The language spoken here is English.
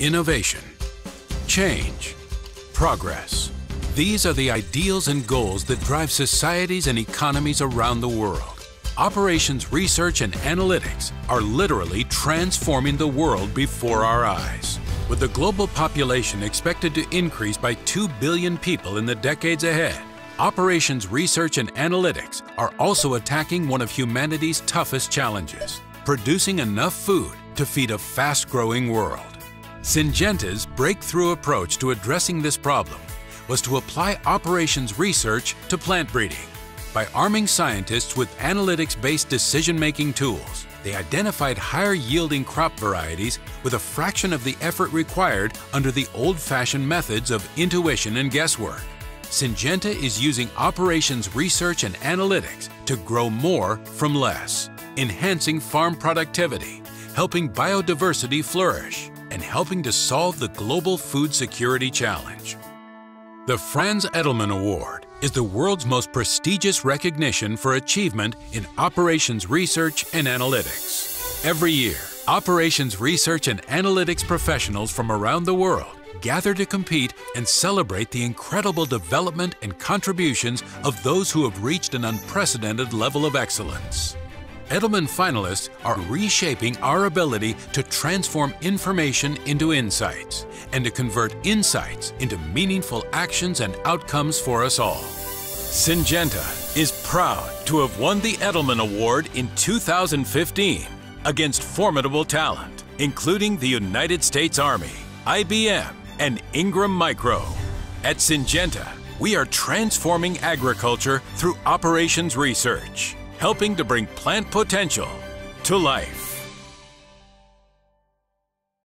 innovation, change, progress. These are the ideals and goals that drive societies and economies around the world. Operations research and analytics are literally transforming the world before our eyes. With the global population expected to increase by 2 billion people in the decades ahead, Operations Research and Analytics are also attacking one of humanity's toughest challenges producing enough food to feed a fast growing world. Syngenta's breakthrough approach to addressing this problem was to apply operations research to plant breeding. By arming scientists with analytics based decision making tools, they identified higher yielding crop varieties with a fraction of the effort required under the old fashioned methods of intuition and guesswork. Syngenta is using operations research and analytics to grow more from less, enhancing farm productivity, helping biodiversity flourish, and helping to solve the global food security challenge. The Franz Edelman Award is the world's most prestigious recognition for achievement in operations research and analytics. Every year, operations research and analytics professionals from around the world gather to compete and celebrate the incredible development and contributions of those who have reached an unprecedented level of excellence. Edelman finalists are reshaping our ability to transform information into insights and to convert insights into meaningful actions and outcomes for us all. Syngenta is proud to have won the Edelman Award in 2015 against formidable talent, including the United States Army, IBM, and Ingram Micro. At Syngenta, we are transforming agriculture through operations research, helping to bring plant potential to life.